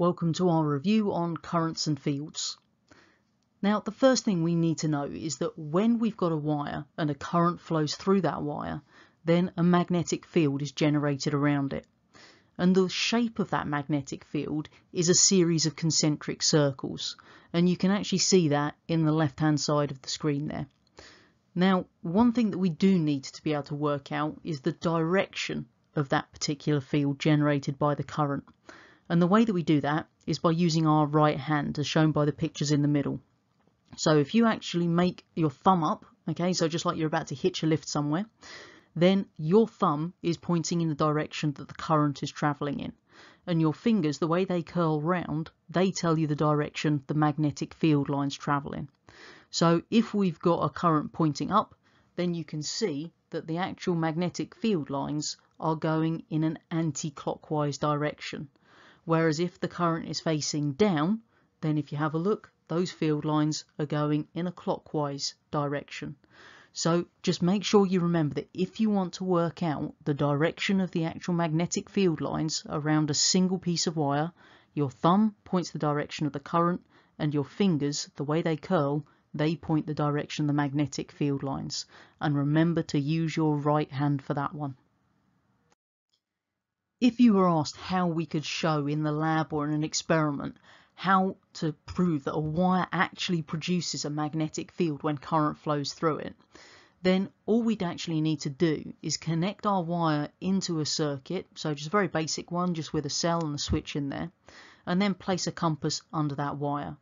Welcome to our review on currents and fields. Now the first thing we need to know is that when we've got a wire and a current flows through that wire, then a magnetic field is generated around it. And the shape of that magnetic field is a series of concentric circles. And you can actually see that in the left hand side of the screen there. Now, one thing that we do need to be able to work out is the direction of that particular field generated by the current. And the way that we do that is by using our right hand as shown by the pictures in the middle. So if you actually make your thumb up, okay, so just like you're about to hitch a lift somewhere, then your thumb is pointing in the direction that the current is travelling in. And your fingers, the way they curl round, they tell you the direction the magnetic field lines travel in. So if we've got a current pointing up, then you can see that the actual magnetic field lines are going in an anti-clockwise direction. Whereas if the current is facing down, then if you have a look, those field lines are going in a clockwise direction. So just make sure you remember that if you want to work out the direction of the actual magnetic field lines around a single piece of wire, your thumb points the direction of the current and your fingers, the way they curl, they point the direction of the magnetic field lines. And remember to use your right hand for that one. If you were asked how we could show in the lab or in an experiment how to prove that a wire actually produces a magnetic field when current flows through it, then all we'd actually need to do is connect our wire into a circuit, so just a very basic one, just with a cell and a switch in there, and then place a compass under that wire.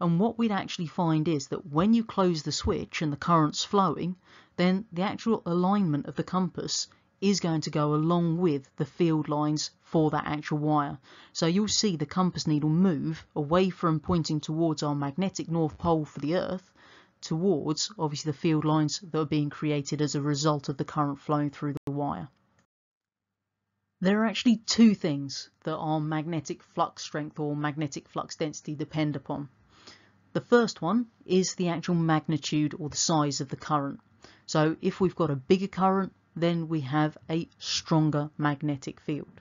And what we'd actually find is that when you close the switch and the current's flowing, then the actual alignment of the compass is going to go along with the field lines for that actual wire. So you'll see the compass needle move away from pointing towards our magnetic north pole for the Earth towards obviously the field lines that are being created as a result of the current flowing through the wire. There are actually two things that our magnetic flux strength or magnetic flux density depend upon. The first one is the actual magnitude or the size of the current. So if we've got a bigger current, then we have a stronger magnetic field.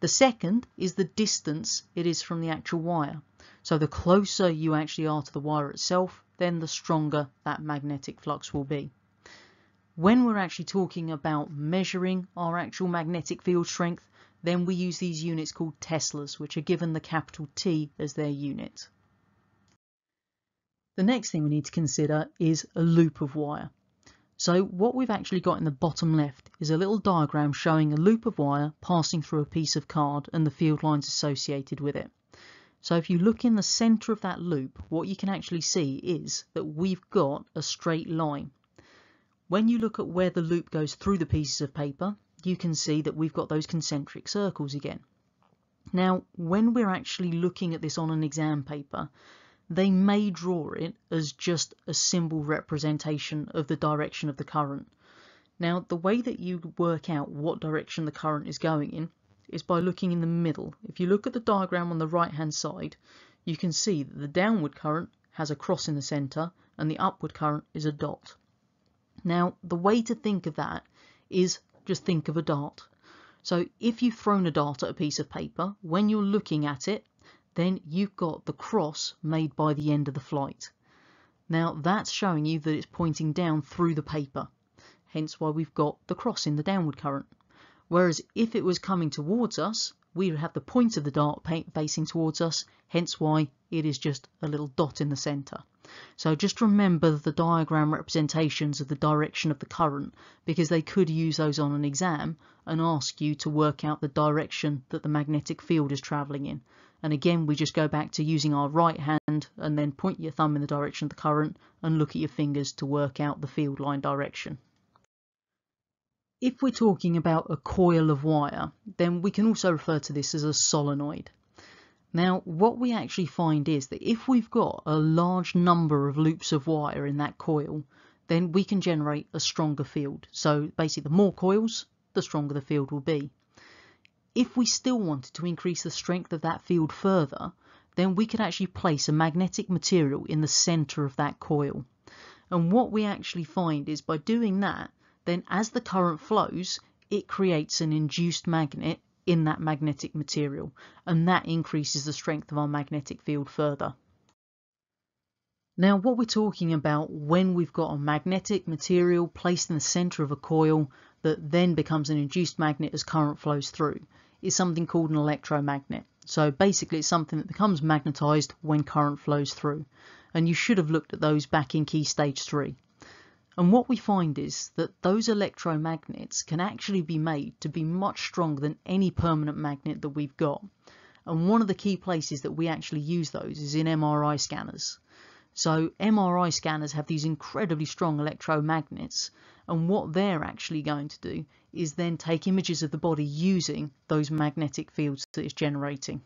The second is the distance it is from the actual wire. So the closer you actually are to the wire itself, then the stronger that magnetic flux will be. When we're actually talking about measuring our actual magnetic field strength, then we use these units called Teslas, which are given the capital T as their unit. The next thing we need to consider is a loop of wire. So what we've actually got in the bottom left is a little diagram showing a loop of wire passing through a piece of card and the field lines associated with it. So if you look in the centre of that loop, what you can actually see is that we've got a straight line. When you look at where the loop goes through the pieces of paper, you can see that we've got those concentric circles again. Now, when we're actually looking at this on an exam paper, they may draw it as just a symbol representation of the direction of the current. Now, the way that you work out what direction the current is going in is by looking in the middle. If you look at the diagram on the right hand side, you can see that the downward current has a cross in the centre and the upward current is a dot. Now, the way to think of that is just think of a dart. So if you've thrown a dart at a piece of paper, when you're looking at it, then you've got the cross made by the end of the flight. Now that's showing you that it's pointing down through the paper, hence why we've got the cross in the downward current. Whereas if it was coming towards us, we would have the point of the dart facing towards us, hence why it is just a little dot in the centre. So just remember the diagram representations of the direction of the current because they could use those on an exam and ask you to work out the direction that the magnetic field is travelling in. And again, we just go back to using our right hand and then point your thumb in the direction of the current and look at your fingers to work out the field line direction. If we're talking about a coil of wire, then we can also refer to this as a solenoid. Now, what we actually find is that if we've got a large number of loops of wire in that coil, then we can generate a stronger field. So basically, the more coils, the stronger the field will be. If we still wanted to increase the strength of that field further, then we could actually place a magnetic material in the center of that coil. And what we actually find is by doing that, then as the current flows, it creates an induced magnet in that magnetic material, and that increases the strength of our magnetic field further. Now, what we're talking about when we've got a magnetic material placed in the center of a coil that then becomes an induced magnet as current flows through is something called an electromagnet. So basically, it's something that becomes magnetized when current flows through. And you should have looked at those back in key stage three. And what we find is that those electromagnets can actually be made to be much stronger than any permanent magnet that we've got. And one of the key places that we actually use those is in MRI scanners. So MRI scanners have these incredibly strong electromagnets and what they're actually going to do is then take images of the body using those magnetic fields that it's generating.